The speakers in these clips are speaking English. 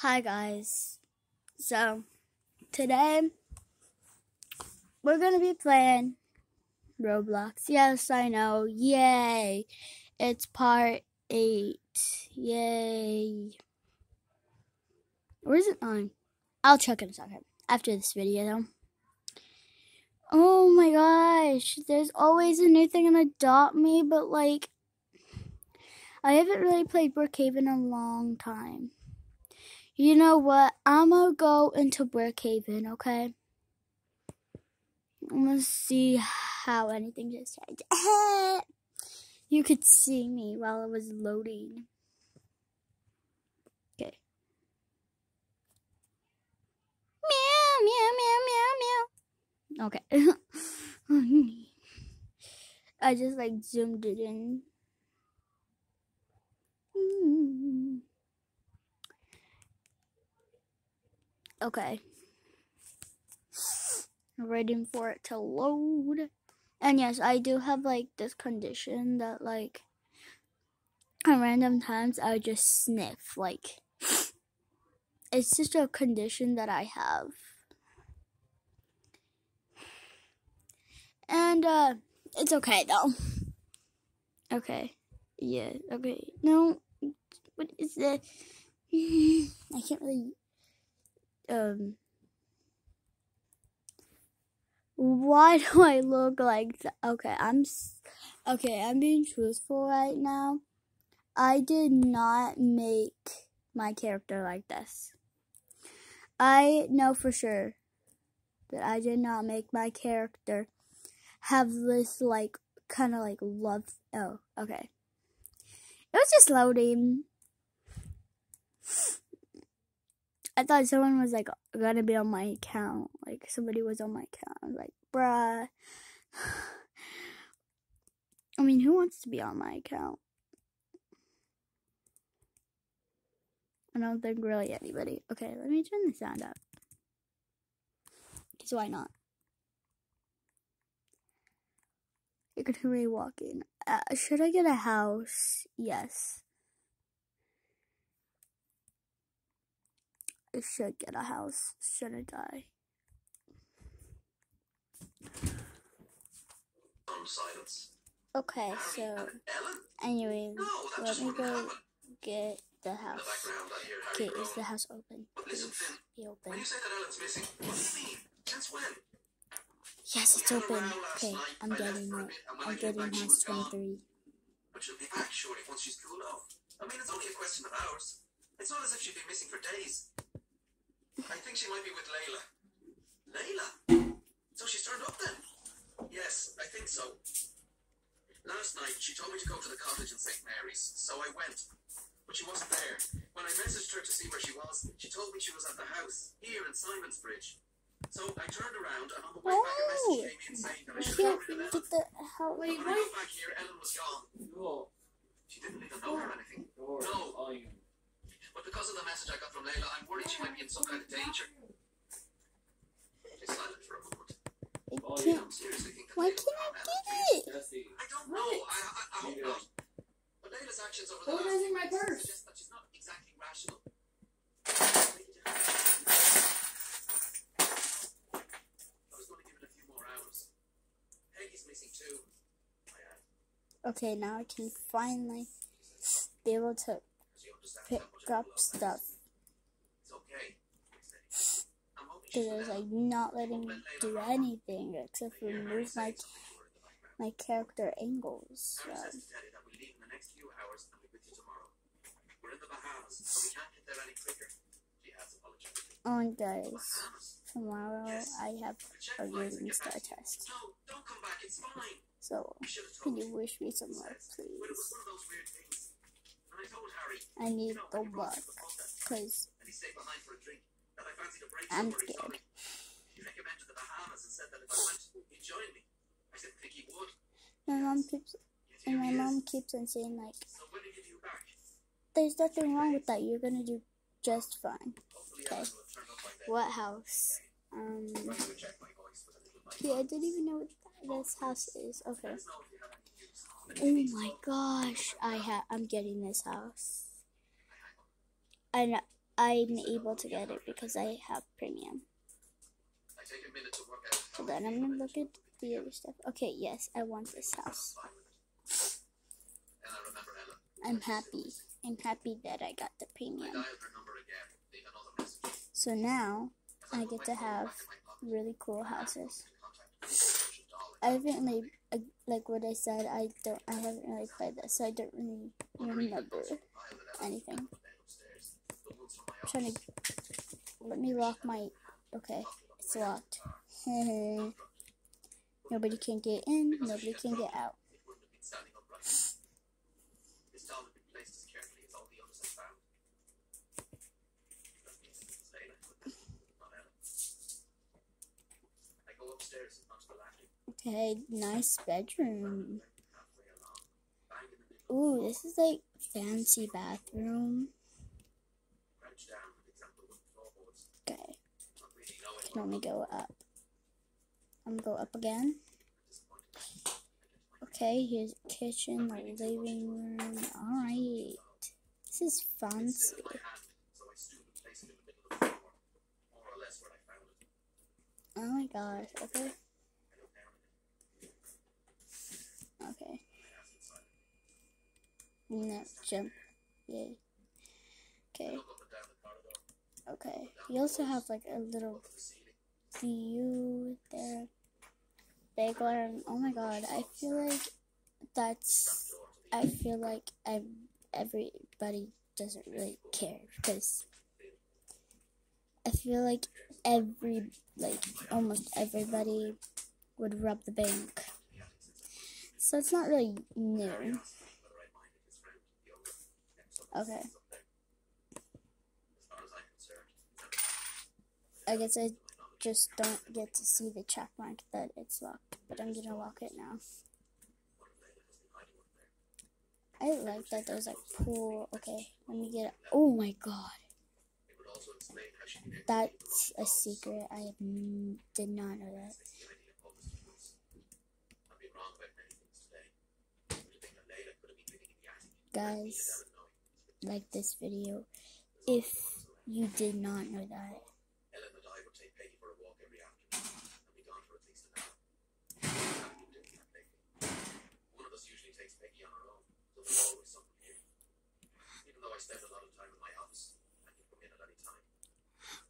Hi guys. So today we're gonna be playing Roblox. Yes, I know. Yay! It's part eight. Yay! Where's it on? I'll check in a second after this video though. Oh my gosh, there's always a new thing in Adopt Me, but like, I haven't really played Brookhaven in a long time. You know what? I'm gonna go into Brookhaven, okay? I'm gonna see how anything just changed. you could see me while I was loading. Okay. Meow, meow, meow, meow, meow. Okay. I just like zoomed it in. Okay. Waiting for it to load. And yes, I do have like this condition that like at random times I just sniff. Like it's just a condition that I have. And uh it's okay though. Okay. Yeah, okay. No what is that? I can't really um why do I look like that? Okay, I'm okay, I'm being truthful right now. I did not make my character like this. I know for sure that I did not make my character have this like kind of like love. Oh, okay. It was just loading. I thought someone was like gonna be on my account. Like somebody was on my account. I was like, bruh. I mean, who wants to be on my account? I don't think really anybody. Okay, let me turn the sound up. Because why not? You can hear me walking. Uh, should I get a house? Yes. I should get a house. Shouldn't I? Okay, so anyway, let me go get the house. Okay, is the house open? Please be open. Yes, it's open. Okay, I'm getting it. I'm getting house 23. But she'll be back surely once she's cool off. I mean, it's only a question of hours. It's not as if she'd be missing for days. I think she might be with Layla. Layla? So she's turned up then? Yes, I think so. Last night, she told me to go to the cottage in St. Mary's, so I went. But she wasn't there. When I messaged her to see where she was, she told me she was at the house, here in Simons Bridge. So I turned around, and on the way back, a message came in saying that I should Yeah, have rid of Ellen. get the house. When I got back here, Ellen was gone. No. She didn't leave a note or anything. Or No. I'm But because of the message I got from Layla, I'm worried she might be in some kind of danger. She's silent for a moment. Oh, I Oh, I can't. seriously Why can't I get it? I don't know. I, I, I hope not. But Layla's actions over the last few my purse. suggest that she's not exactly rational. I was going to give it a few more hours. Peggy's missing too. Okay, now I can finally be able to pick up stuff. It's okay. I'm Because it's let like not letting me do anything except for move my my character angles. So. Oh, and guys, tomorrow I have a reading star test. So can you wish me some luck, was please? I need the when he brought luck, us to the cause and he stayed behind for a drink, that I fancied a break I'm scared. my mom keeps and my mom keeps on saying like? "There's nothing wrong with that. You're gonna do just fine." Okay. What house? Um. Okay, I didn't even know what this house is. Okay. Oh my gosh, I ha I'm getting this house. And I'm able to get it because I have premium. So then I'm gonna look at the other stuff. Okay, yes, I want this house. I'm happy. I'm happy that I got the premium. So now I get to have really cool houses. in contact with the social doll I haven't uh, like what I said. I don't. I haven't really played this, so I don't really remember anything. I'm trying to let me lock my. Okay, it's locked. nobody can get in. Nobody can get out. Upstairs. Okay, nice bedroom. Ooh, this is like fancy bathroom. Okay, let me go up. I'm gonna go up again. Okay, here's the kitchen, the living room. Alright. This is fancy. Oh my gosh, so I stood and placed it in the middle of the floor, more or less where I found it. Oh my gosh, okay. I looked down at it, Okay. I asked inside. No, jump. Yay. Okay, okay. You also have like a little view there. Big one. Oh my god, I feel like that's. I feel like I, everybody doesn't really care because I feel like every, like almost everybody would rob the bank. So it's not really new. whether I minded his friend, the owner, kept some Okay. I guess I just don't get to see the check mark that it's locked, but I'm gonna lock it now. I like that there's like pool. Okay, let me get. it. Oh my god, that's a secret. I did not know that. Guys. Like this video if you did not know that. Ellen and I would take Peggy for a walk every afternoon and be gone for at least an hour. We haven't been doing that lately. One of us usually takes Peggy on her own, so there's always someone here. Even though I spend a lot of time in my office, I can come in at any time.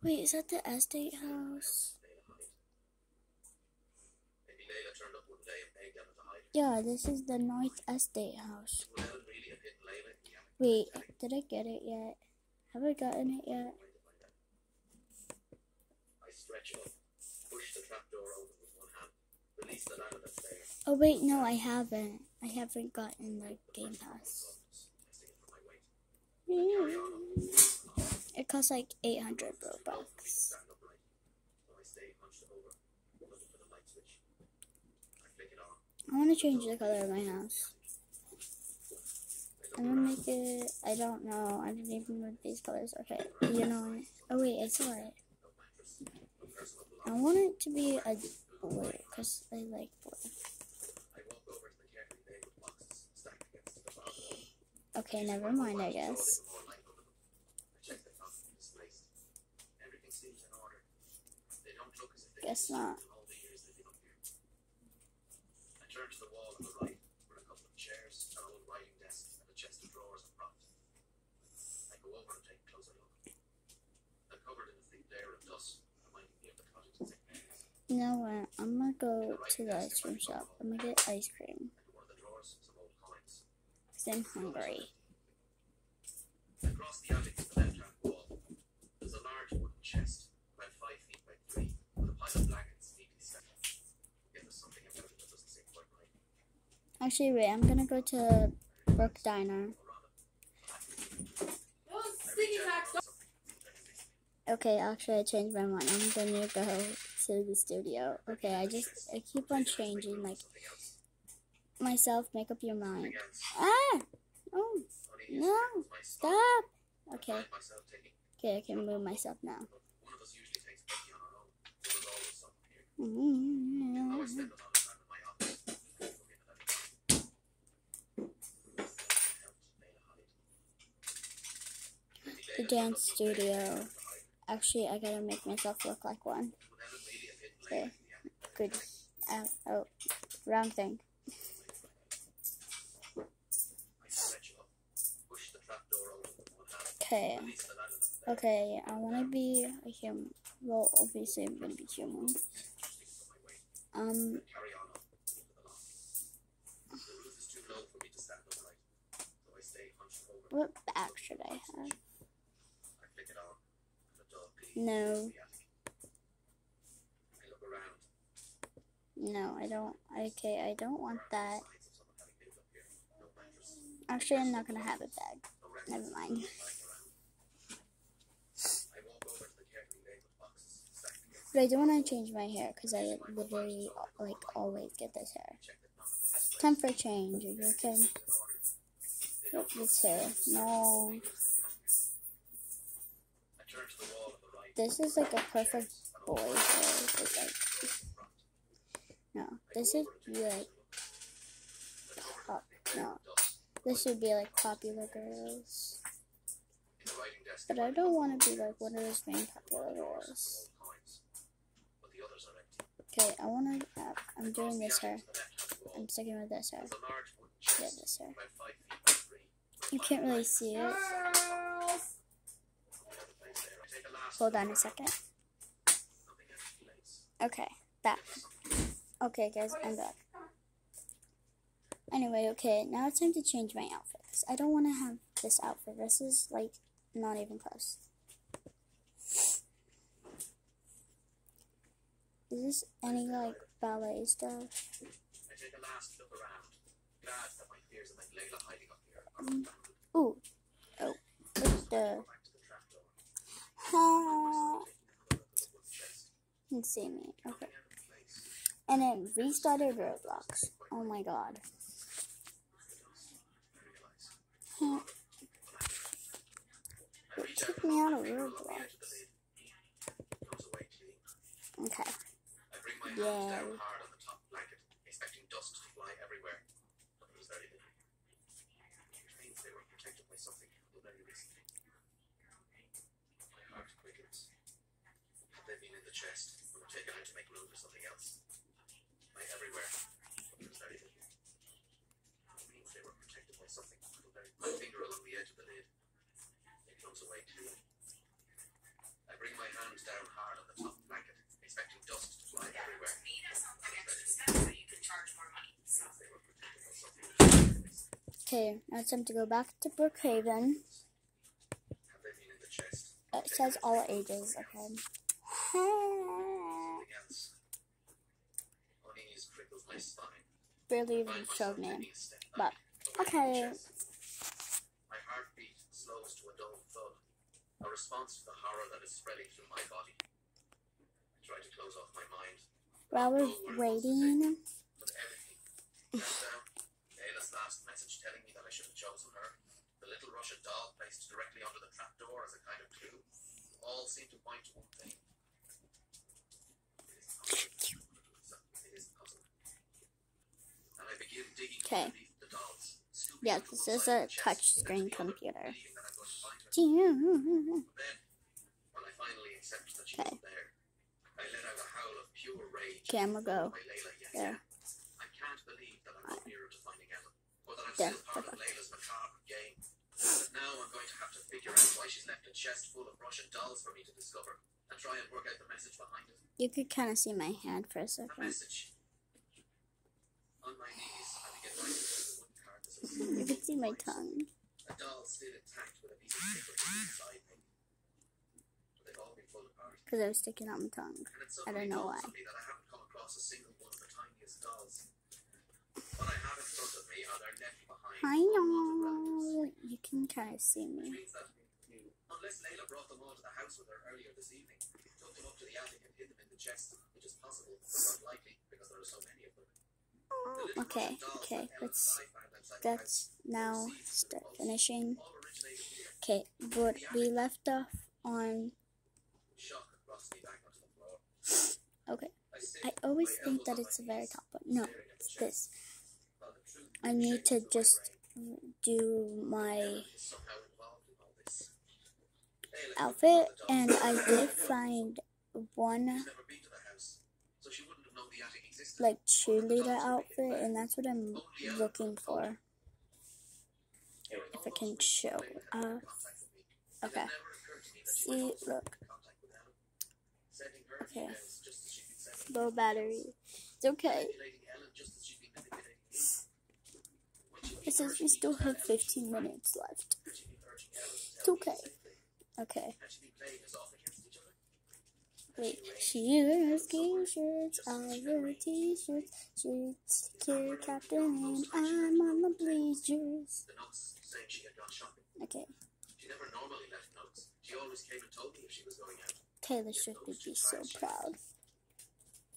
Wait, is that the estate house? Layla hide. Maybe Layla turned up one day and begged Ellen to hide her. Yeah, this is the North Estate house. Would Ellen really have hidden Layla in the attic? Wait, did I get it yet? Have I gotten it yet? I stretch up, push the open with one hand, release the. Oh wait, no, I haven't. I haven't gotten the Game Pass. It costs like 800 Robux. I want to change the color of my house. Oh I'm gonna make it. I don't know. I don't even know these colors. Okay, you know. what? Oh wait, I saw it. I want it to be a blue because I like blue. Okay, never mind. I guess. little more drawers. I go over and take a closer look. They're covered in a thick layer of dust, reminding me of the cottage's techniques. You know what? I'm gonna go to the ice cream shop. I'm gonna get ice cream one of the drawers, some old coins. because I'm hungry. Across the attic to the left-hand wall, there's a large wooden chest, about five feet by three, with a pile of blankets neatly. Yet there's something about it that doesn't seem quite right. Actually, wait. I'm gonna go to Brook Diner. Okay, actually, I changed my mind. I'm gonna go to the studio. Okay, I just I keep on changing like myself. Make up your mind. Ah! Oh no! Stop. Okay, okay, I can move myself now. The dance studio. Actually, I gotta make myself look like one. Okay, good. Uh, oh, wrong thing. Okay. Okay, I want to be a human. Well, obviously, I'm gonna be human. Um, what back should I have? No. No, I don't. Okay, I don't want that. Actually, I'm not gonna have a bag. Never mind. But I do want to change my hair because I literally like always get this hair. Time for a change. Are you okay? Yep, this hair. No. This is like a perfect boy hair. Like, no, this is be like pop. No, this should be like popular girls. But I don't want to be like one of those main popular girls. Okay, I want to. Uh, I'm doing this hair. I'm sticking with this hair. Yeah, this hair. You can't really see it. Hold on a second. Okay, back. Okay, guys, I'm back. Anyway, okay, now it's time to change my outfit. I don't want to have this outfit. This is, like, not even close. Is this any, like, ballet stuff? Mm. Ooh. Oh. What's the... See me. Okay. And it restarted Roblox. Oh my god. It took me out of Roblox. Okay. Yeah. Living in the chest and were taken out to make room for something else. My everywhere. It was very little. It means they were protected by something. My finger along the edge of the lid. It comes away too. I bring my hands down hard on the top blanket, expecting dust to fly everywhere. Okay, now it's time to go back to Brookhaven. Have they been in the chest? It says all ages, okay. Barely even showed me. taking a step But, back, away from the okay. My heartbeat slows to a dull thud, a response to the horror that is spreading through my body. I try to close off my mind, While we're waiting, but everything. Last message telling me that I should have chosen her, the little Russian doll placed directly under the trapdoor as a kind of clue, all seem to point to one thing. It is puzzle. It is puzzle. And I begin digging Okay. yeah, this is a of the chest, touch screen computer. Okay, Then, when I finally accept that she's Okay. I let out a howl of pure rage. I'm gonna go there. There, now I'm going to have to figure out why she's left a chest full of Russian dolls for me to discover, and try and work out the message behind it. You could kind of see my hand for a The second. message. On my knees, I writing the wooden carcasses. You could see my tongue. A doll still intact with a piece of paper inside me. But they've all been pulled apart. Because I was sticking out my tongue. I don't know why. that I haven't come across a single one of the tiniest dolls. What I have in front of me are their left behind. I know. You can kind of see me. Unless Layla brought them all to the house with her earlier this evening, took them up to the attic and hid them in the chest, which is possible, but unlikely because there are so many of them. The Okay, okay, let's. and I found outside the house That's now start finishing. all originated here. Okay, but we left off on. Shock rocks me back onto the floor. Okay, I always think that it's the very top, but no, staring at the it's this. while the truth I need to shakes through my just do my outfit, and I did find one like cheerleader outfit, and that's what I'm looking for. If I can show. Uh, okay. See, look. Okay. Low battery. It's okay. It says we still have 15 minutes left. It's okay. Okay. Wait, she wears t-shirts, I wear t-shirts. She's the captain and I'm on the bleachers. the notes saying she had gone shopping? Okay, She never normally left notes. She always came and told me if she was going out. Taylor Swift would be so proud.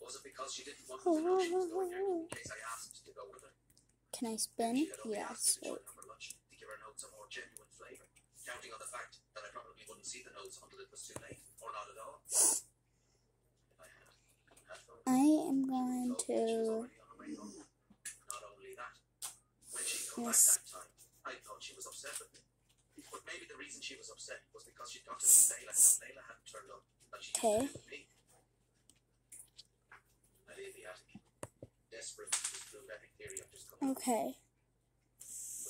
Was it because she didn't want to know she was going out in case I asked to go with her? Can I spin? Yes. to give her notes a more genuine flavour, counting on the fact I probably wouldn't see the notes until it was too late, or not at all. I had, had phoned her, I am going told me she was to. already on her way home. Not only that, when she come Yes. back that time, I thought she was upset with me. But maybe the reason she was upset was because she thought it was Layla, and Layla hadn't turned up, she used Okay. to with me. I the attic, desperate to every theory I've just come. Okay,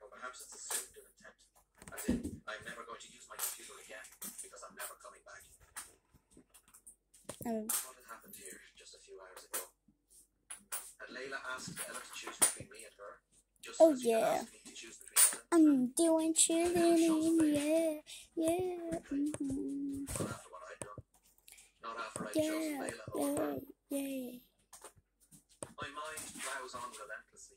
Or perhaps it's a sinister intent. As in, I'm never going to use my computer again because I'm never coming back. Um, What had happened here just a few hours ago? Had Layla asked Ella to choose between me and her? Just Oh, as she had yeah. asked me to choose between Ella and I'm doing cheerleading, yeah, yeah, mhm. Not after what I'd done. Not after I'd yeah, chosen Layla over her. yeah, yeah, My mind plows on relentlessly.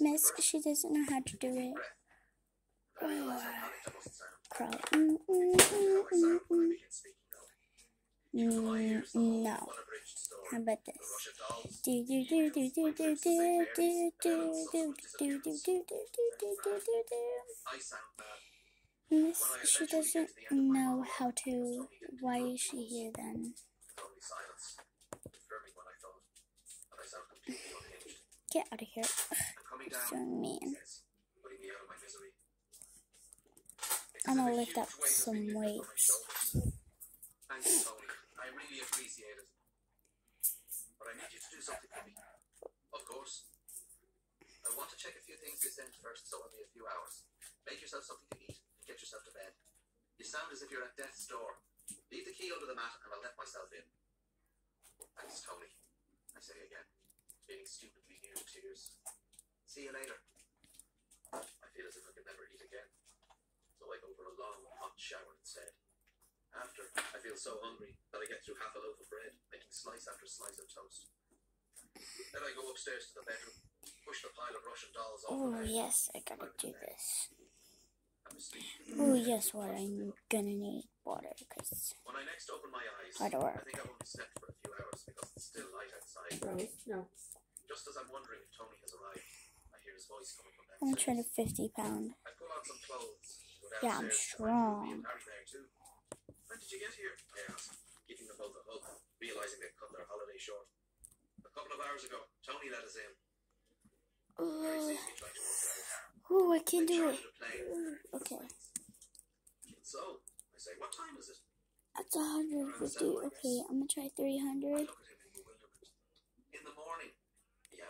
Miss, she doesn't know how to do it. sound. Crawl. Mm, mm, mm, mm, mm. No. How about this? Do do do do do do do do do do do do do do do do do do. Miss, she doesn't know how to. Why is she here then? Get out of here. I'm coming So mean. says, putting me out of my misery. It's I'm gonna lift up some been lifted from my weights. shoulders. Tony. I really appreciate it. But I need you to do something for me. Of course. I want to check a few things this end first, so it'll be a few hours. Make yourself something to eat and get yourself to bed. You sound as if you're at death's door. Leave the key under the mat and I'll let myself in. Thanks, Tony. I say again, being stupidly near tears. See you later. I feel as if I could never eat again. So I go for a long, hot shower instead. After, I feel so hungry that I get through half a loaf of bread, making slice after slice of toast. Then I go upstairs to the bedroom, push the pile of Russian dolls off Oh yes, I gotta do this. Oh yes, what I'm gonna need water because When I next open my eyes, How I work. think I've only slept for a few hours because it's still light outside. Right? No. Just as I'm wondering if Tony has arrived, I hear his voice coming from I'm downstairs. trying to 50 pound. I pull on some clothes. Yeah, I'm downstairs, and find Ruby strong. and Harry there too. When did you get here? I asked, keeping short. A couple of hours ago, Tony let us in. Very Oh, seems he tried to work it out. I can do it. chartered a plane. Ooh, Okay, So, I say, what time is it? that's 150. Okay, I'm gonna try 300. look at him in bewilderment. In the morning. Yes.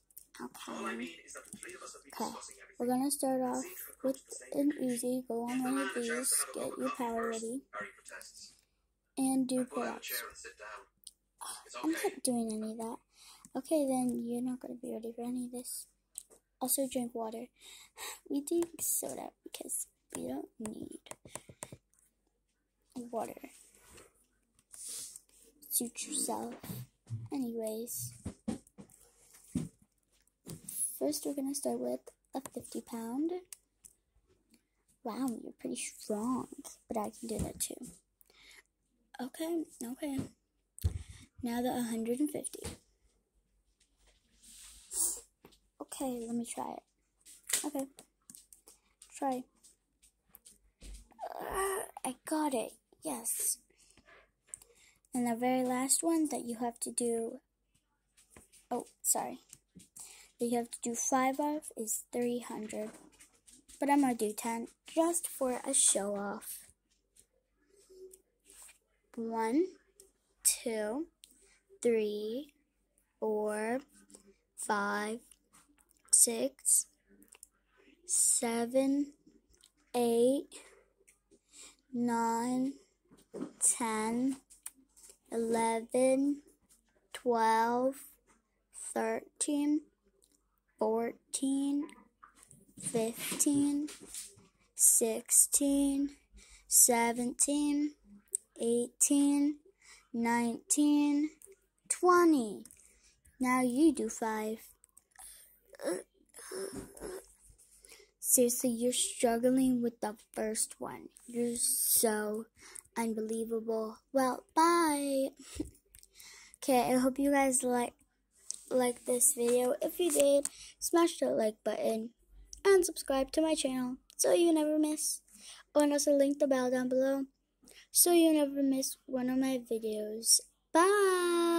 like that. All I Okay. mean is that the three of us have been Okay. We're gonna start off Seem to have come with to the same an easy. Go on one of these, to have a get your power ready, and do I pull out a pull-ups. chair and sit down. Ah, it's I'm not doing any of that. Okay, then you're not gonna be ready for any of this. Also, drink water. We drink soda because we don't need water. Suit yourself. Anyways, first we're gonna start with a 50 pound. Wow, you're pretty strong, but I can do that too. Okay, okay. Now the 150. Okay, let me try it. Okay. Try. Uh, I got it. Yes. And the very last one that you have to do. Oh, sorry. That you have to do five of is 300. But I'm gonna do 10 just for a show off. One, two, three, four, five, six, seven, eight, nine, ten, eleven, twelve, thirteen, fourteen, fifteen, sixteen, seventeen, eighteen, nineteen, twenty. Now you do five. Seriously, you're struggling with the first one. You're so unbelievable. Well, bye. okay, I hope you guys like like this video. If you did, smash that like button and subscribe to my channel so you never miss. And also link the bell down below so you never miss one of my videos. Bye.